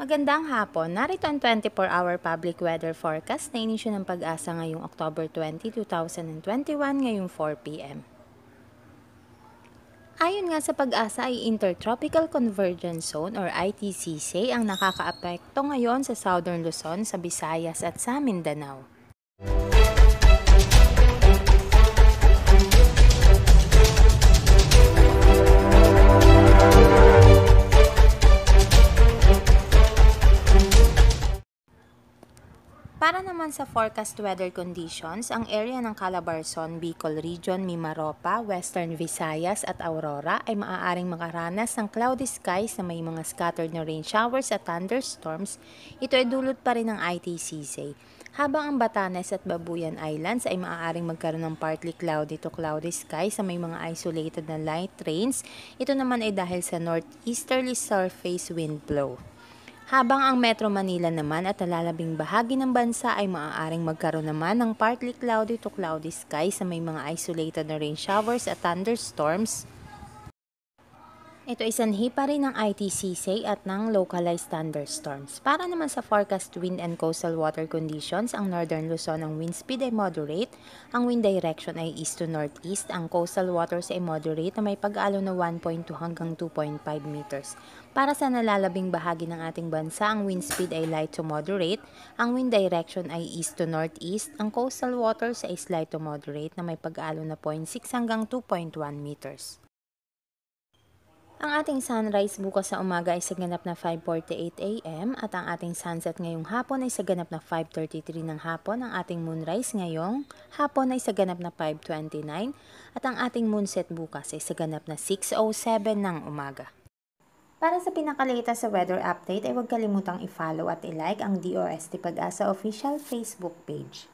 Magandang hapon. Narito ang 24-hour public weather forecast na inisyo ng pag-asa ngayong October 20, 2021 ngayong 4 p.m. Ayon nga sa pag-asa ay Intertropical Convergence Zone or ITCC ang nakakaapekto ngayon sa Southern Luzon, sa Visayas at sa Mindanao. Para naman sa forecast weather conditions, ang area ng Calabarzon, Bicol Region, Mimaropa, Western Visayas at Aurora ay maaaring makaranas ng cloudy skies na may mga scattered na rain showers at thunderstorms. Ito ay dulot pa rin ng ITCC. Habang ang Batanes at Babuyan Islands ay maaaring magkaroon ng partly cloudy to cloudy skies sa may mga isolated na light rains, ito naman ay dahil sa northeasterly surface wind blow. Habang ang Metro Manila naman at nalalabing bahagi ng bansa ay maaaring magkaroon naman ng partly cloudy to cloudy skies sa may mga isolated na rain showers at thunderstorms ito ay sanhi pa rin ng ITCC at ng localized thunderstorms. Para naman sa forecast wind and coastal water conditions, ang northern Luzon ang wind speed ay moderate, ang wind direction ay east to northeast, ang coastal waters ay moderate na may pag-alo na 1.2 hanggang 2.5 meters. Para sa nalalabing bahagi ng ating bansa, ang wind speed ay light to moderate, ang wind direction ay east to northeast, ang coastal waters ay slight to moderate na may pag-alo na 0.6 hanggang 2.1 meters. Ang ating sunrise bukas sa umaga ay sa ganap na 5.48 a.m. at ang ating sunset ngayong hapon ay sa ganap na 5.33 ng hapon. Ang ating moonrise ngayong hapon ay sa ganap na 5.29 at ang ating moonset bukas ay sa ganap na 6.07 ng umaga. Para sa pinakalita sa weather update ay huwag kalimutang i-follow at i-like ang DOST Pag-asa official Facebook page.